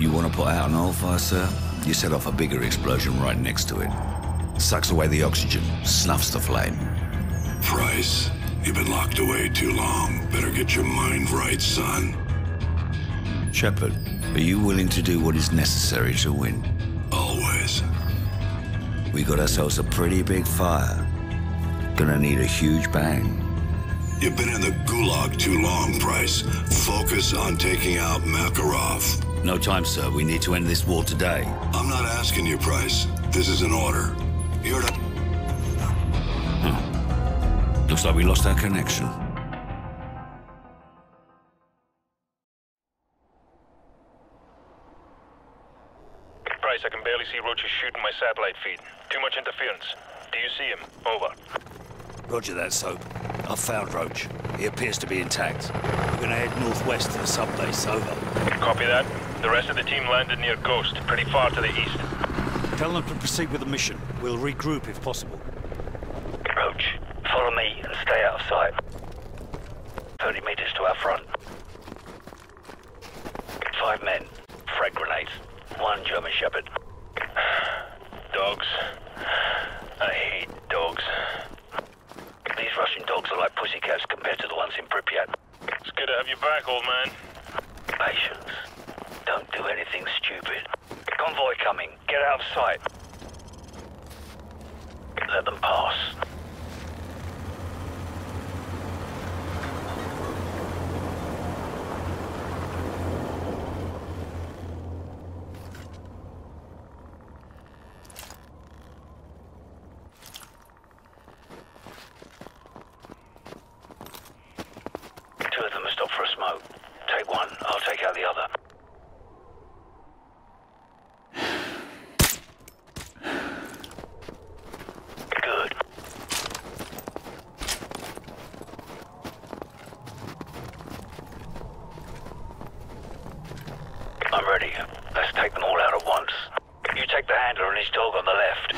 You want to put out an oil fire, sir? You set off a bigger explosion right next to it. Sucks away the oxygen, snuffs the flame. Price, you've been locked away too long. Better get your mind right, son. Shepard, are you willing to do what is necessary to win? Always. We got ourselves a pretty big fire. Gonna need a huge bang. You've been in the gulag too long, Price. Focus on taking out Makarov. No time, sir. We need to end this war today. I'm not asking you, Price. This is an order. You're to... Looks like we lost our connection. Price, I can barely see Roach shooting my satellite feed. Too much interference. Do you see him? Over. Roger that, Soap. I've found Roach. He appears to be intact. We're gonna head northwest to the subbase. Over. Copy that. The rest of the team landed near Ghost, pretty far to the east. Tell them to proceed with the mission. We'll regroup if possible. Roach, follow me and stay out of sight. Good to have you back, old man. Patience. Don't do anything stupid. Convoy coming. Get out of sight. Let them pass. Two of them are stopped for a smoke. Take one, I'll take out the other. Good. I'm ready. Let's take them all out at once. You take the handler and his dog on the left.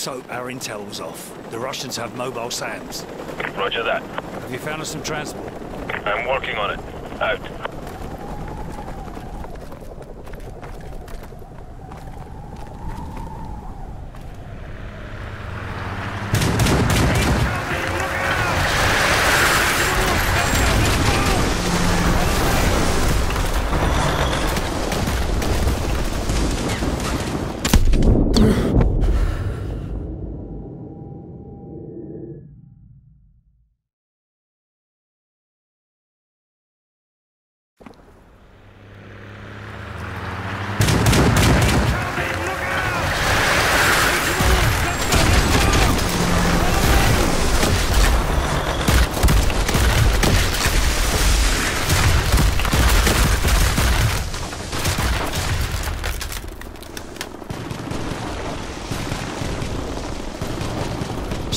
So, our intel was off. The Russians have mobile SAMs. Roger that. Have you found us some transport? I'm working on it. Out.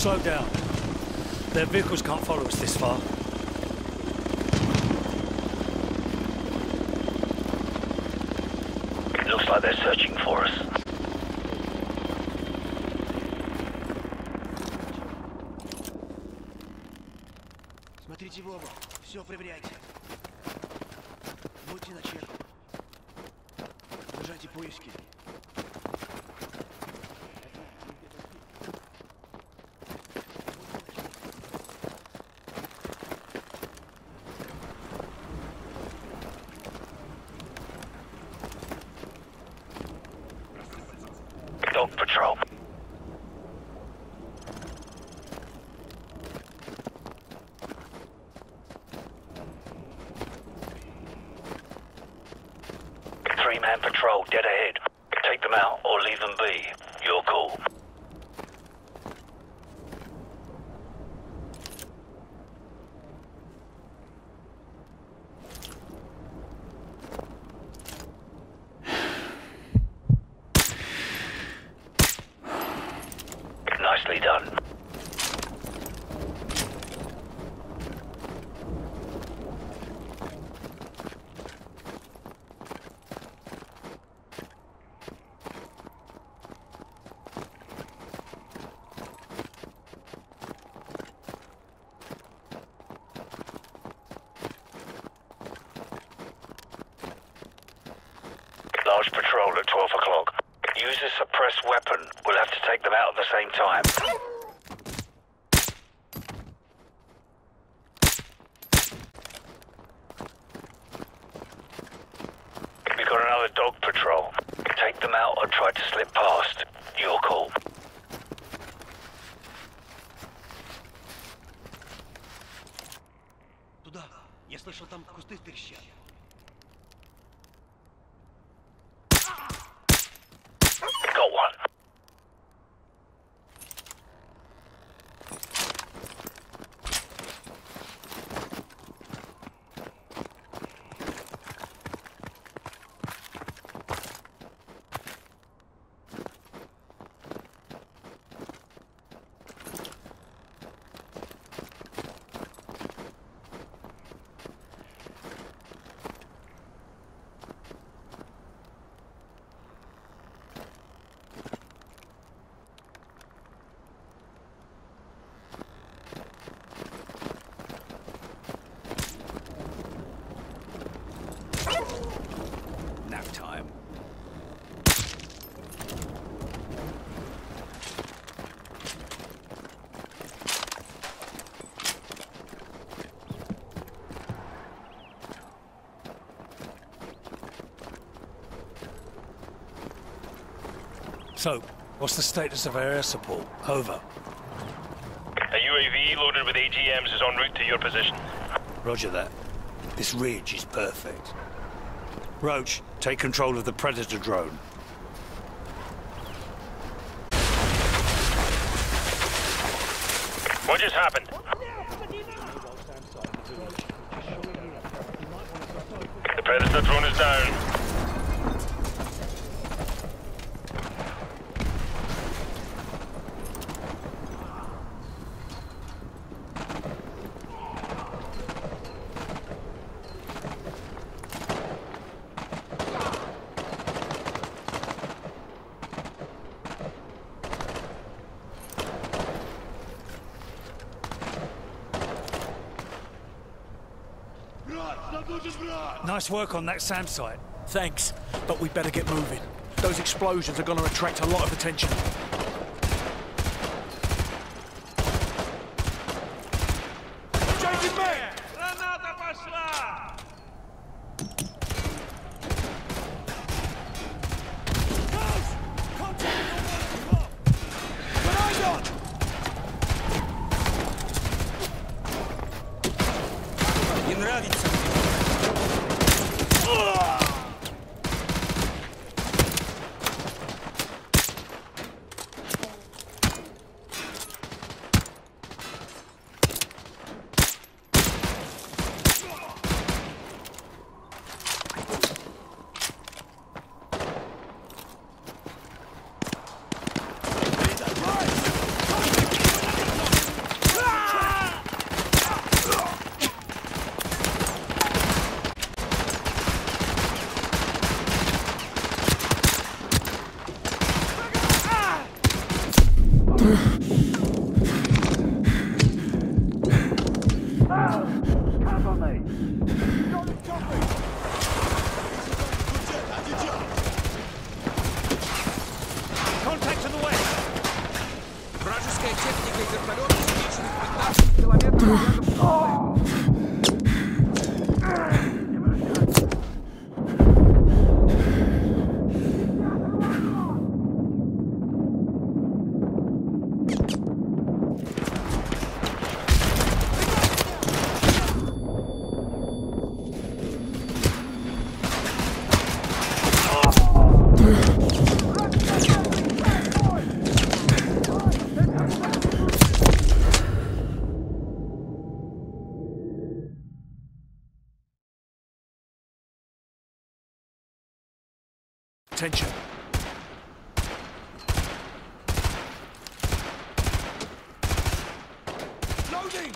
slow down. Their vehicles can't follow us this far. It Looks like they're searching for us. Смотрите в оба. Все проверяйте. Large patrol at 12 o'clock. Use a suppressed weapon. We'll have to take them out at the same time. We got another dog patrol. Take them out or try to slip past. Your call. Туда. Я слышал, там кусты трещат. So, what's the status of our air support? Over. A UAV loaded with AGMs is en route to your position. Roger that. This ridge is perfect. Roach, take control of the Predator drone. What just happened? The Predator drone is down. Nice work on that SAM site. Thanks, but we better get moving. Those explosions are going to attract a lot of attention. Вражеская техника и вертолет уменьшены в 15 километров. Attention. Loading!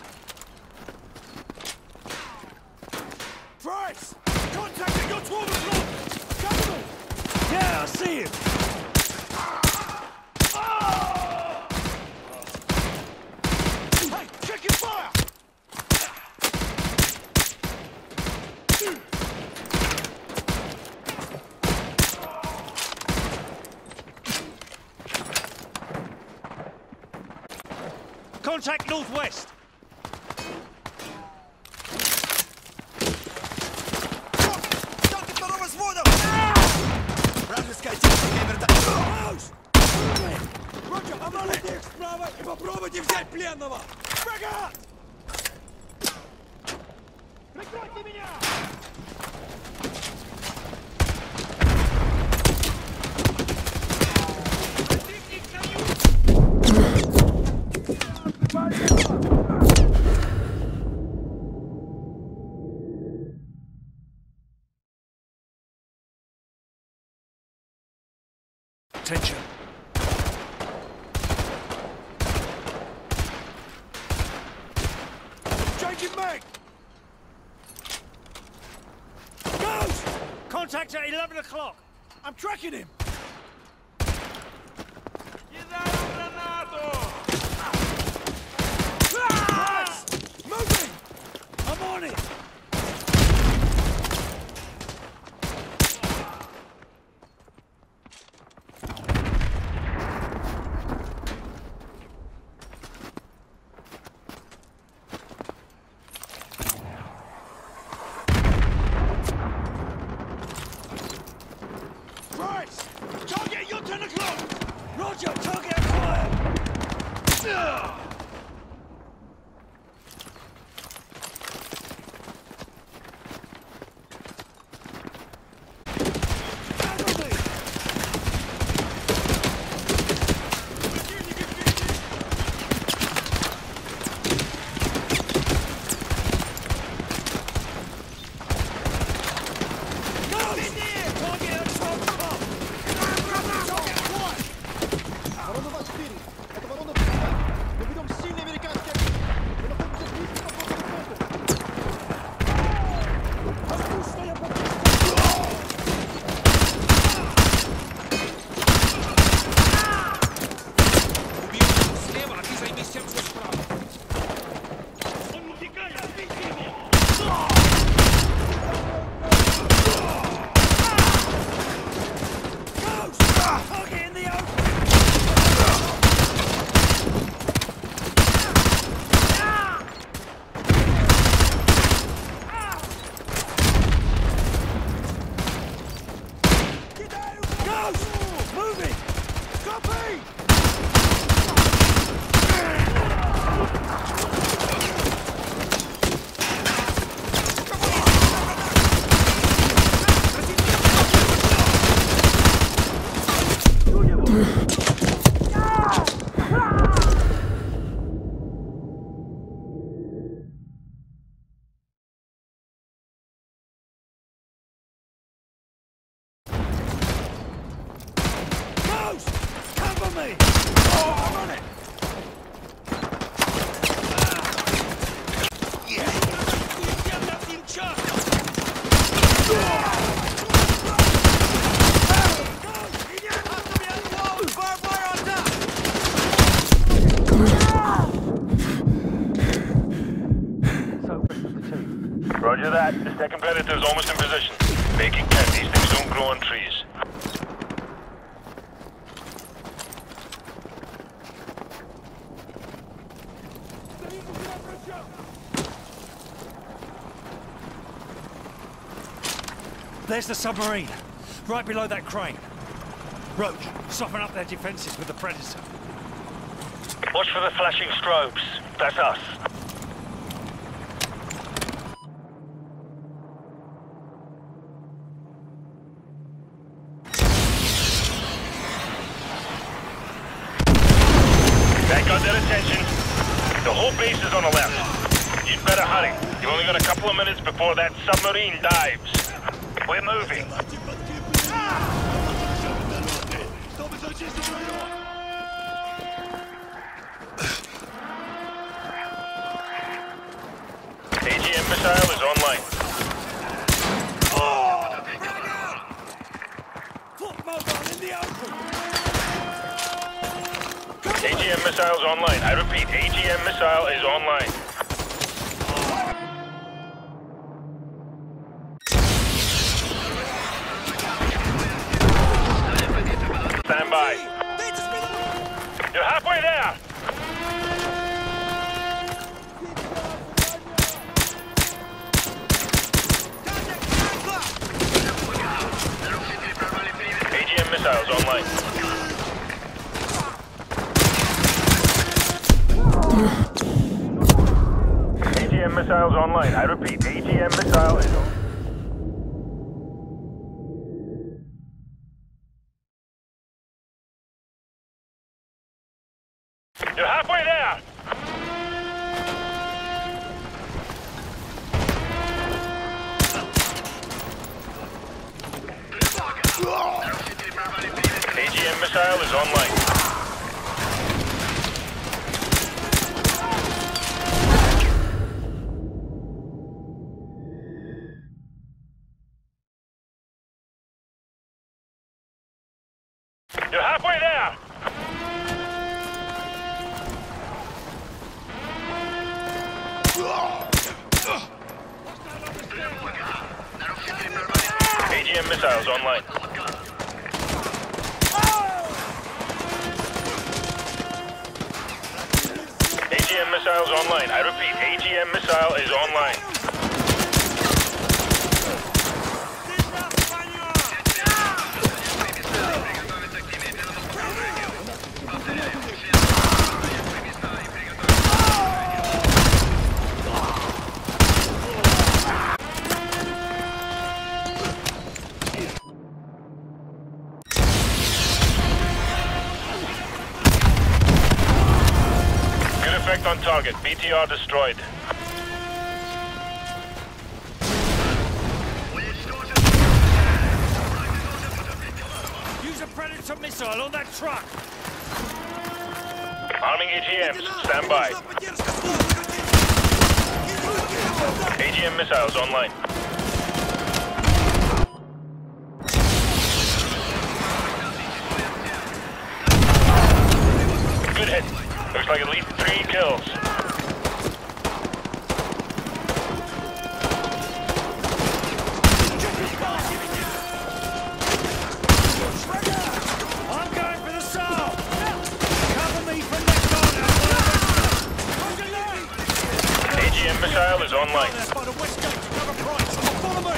Price! Contacting your 12 o'clock! Capital! Yeah, I see him. Contact northwest. второго взвода! Вражеская техника вертолет! Обманите их справа и попробуйте взять пленного! Фрегат! Changing! Ghost! Contact at 11 o'clock. I'm tracking him! Price! Moving! I'm on it. Price! Target your 10 o'clock! Roger, target Roger that. The second predator's almost in position. Making 10. These things don't grow on trees. There's the submarine, right below that crane. Roach, soften up their defenses with the Predator. Watch for the flashing strobes. That's us. That got their attention. The whole base is on the left. You'd better hurry. You've only got a couple of minutes before that submarine dives. We're moving. AGM missile is online. Foot mobile in the open! AGM missiles online. I repeat, AGM missile is online. Stand by. You're halfway there. AGM missiles online. AGM missiles online. I repeat, AGM missile is on. You're halfway there! AGM missile is online. Missile is online. On target. BTR destroyed. Missile on that truck! Arming AGMs. Stand by. AGM missiles online. Good hit. Looks like at least three kills. Price! Follow me!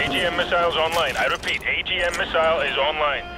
AGM missiles online. I repeat, AGM missile is online.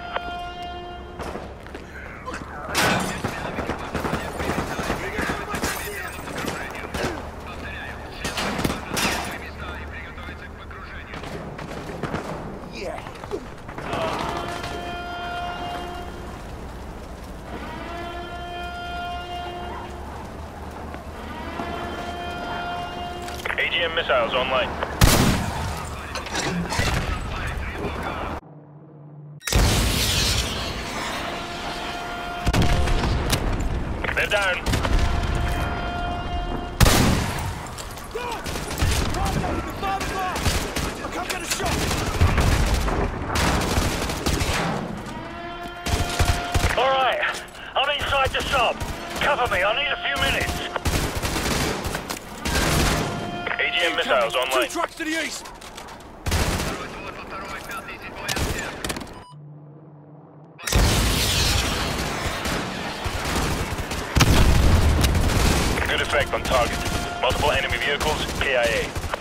Trucks to the east! Good effect on target. Multiple enemy vehicles, KIA.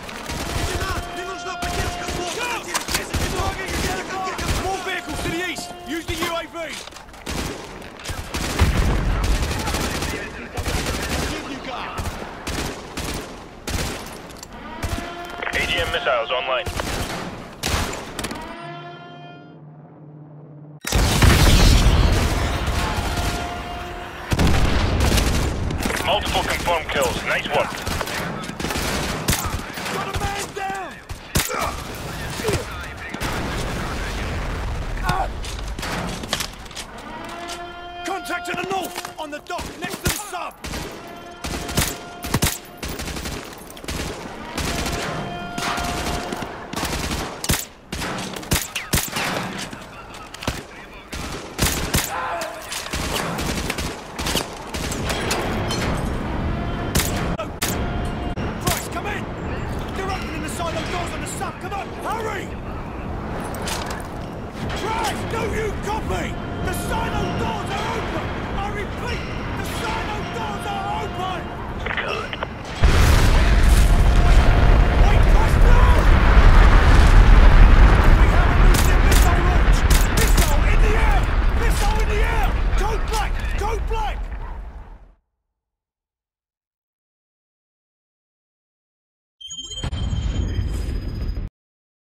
Missiles online. Multiple confirmed kills. Nice work.